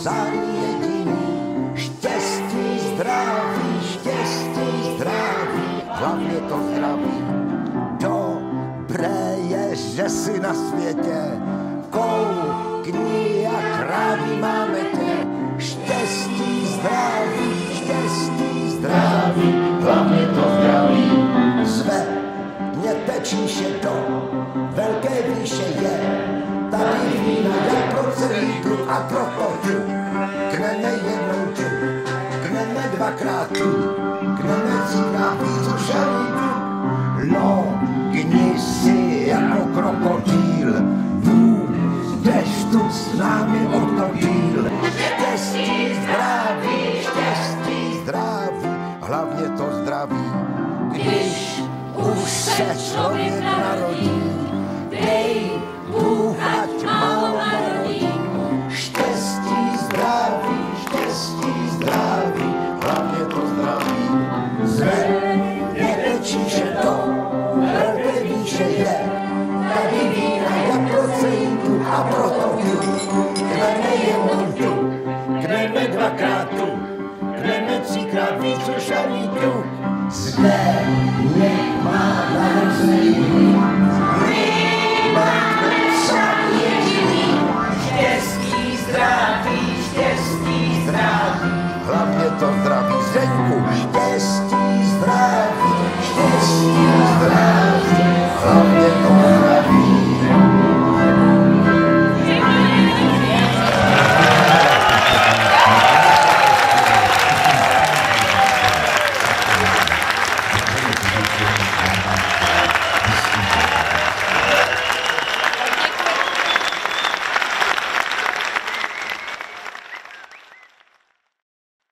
psali jediný. Štěstí, zdraví, štěstí, zdraví, hlavně to zdraví. Dobré je, že si na světě koukni a kráví máme tě. Štěstí, zdraví, štěstí, zdraví, hlavně to zdraví. Zve mě tečíše do velké výše je tady vína jak pro celý druh a pro tu. Kneme jednou tu, kneme dvakrát tu, kneme třikrát víc ani tu. Logni si jako krokodýl, jdeš tu s námi o to díl. Štěstí, zdraví, štěstí, zdraví, hlavně to zdraví. Když už se člověk narodí, výše je, tady vína jak pro tu a proto tu. Kneme jednou tu, kneme dvakrát tu, kneme třikrát víc už ani tu. Zde má narozeniny, my máme sám jediný. Štěstí, zdraví, štěstí, zdraví, hlavně to zdraví. Zdeňku, štěstí, zdraví, štěstí, zdraví,